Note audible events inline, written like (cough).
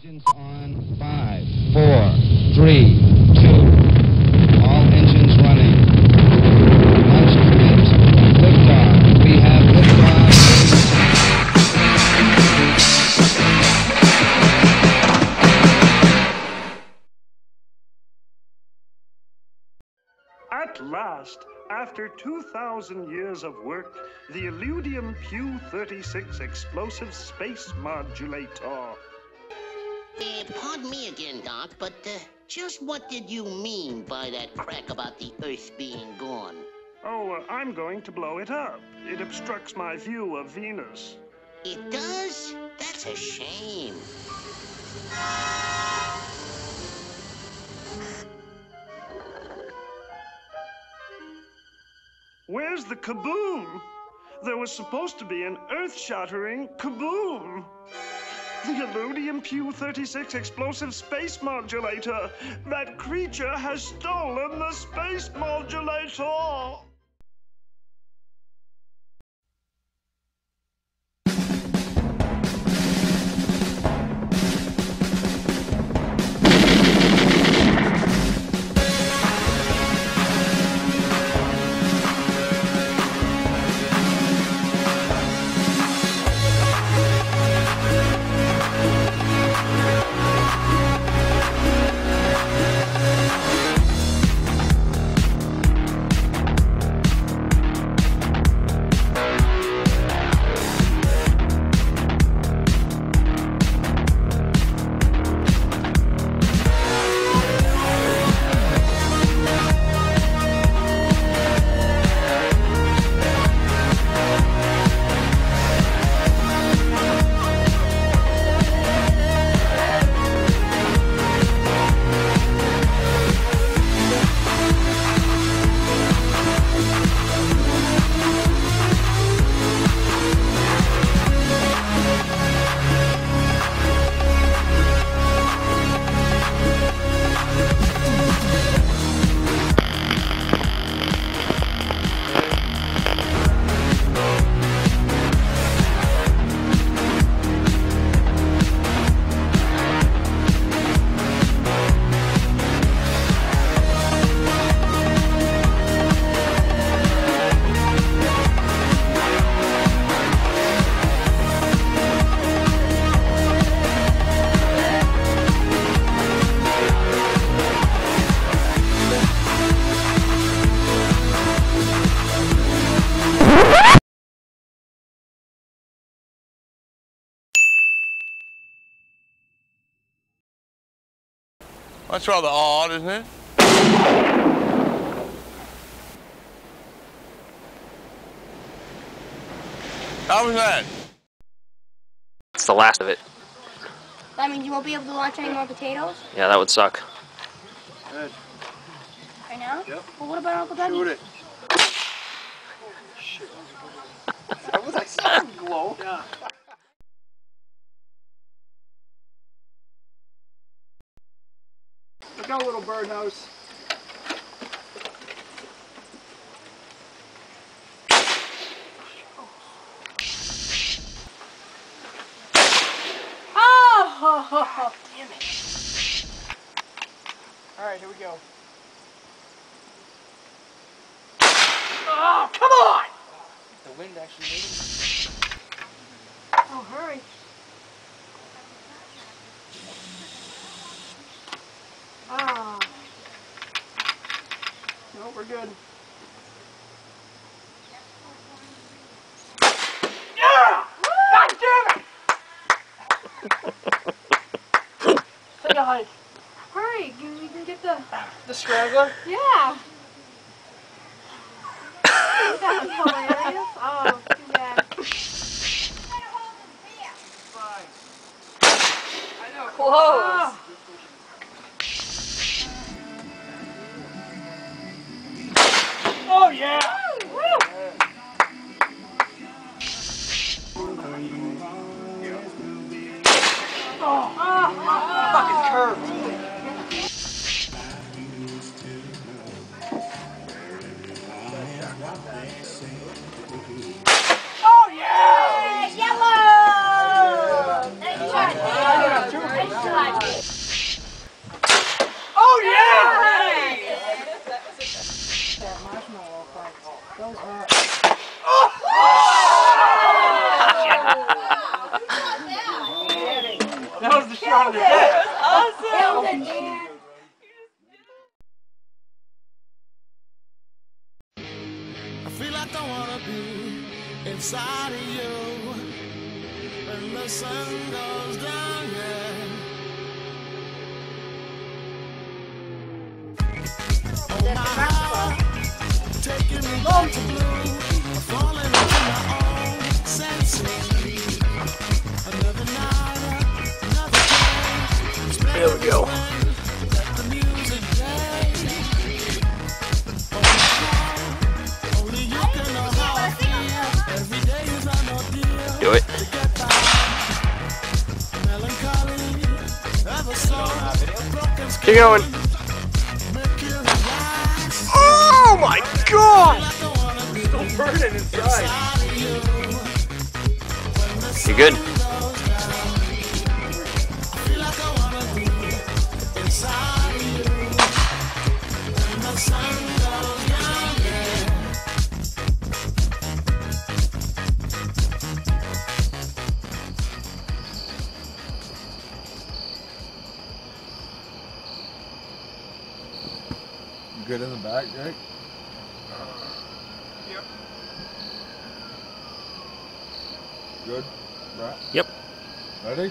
Engines on five, four, three, two. All engines running. Launch commit. Liftoff. We have liftoff. At last, after 2,000 years of work, the Illudium Q 36 explosive space modulator. Uh, pardon me again, Doc, but uh, just what did you mean by that crack about the Earth being gone? Oh, uh, I'm going to blow it up. It obstructs my view of Venus. It does? That's a shame. Where's the kaboom? There was supposed to be an earth shattering kaboom. The Illudium Q 36 explosive space modulator. That creature has stolen the space modulator. That's rather odd, isn't it? How was that? It's the last of it. That means you won't be able to launch any more potatoes Yeah, that would suck. Good. right now? Yep. Well, what about Uncle Dougie? Shoot it. Shit. (laughs) That was like something glow. Yeah. Look out, little birdhouse. Oh, ah, Damn it. Alright, here we go. Oh, come on! The wind actually made it. oh, hurry. Oh, No, we're good. Yeah! God damn it! Take a hike. hurry. You, you can get the. The straggler? Yeah. that was hilarious. Oh, too bad. Close. Oh. Yeah! Inside of you when the sun goes down. Yeah. Oh, my heart, taking me back to blue, falling into my own senses. Keep going. Oh my god! Inside. You good? Inside You good in the back, Jake? Uh, yep. Good? Right? Yep. Ready?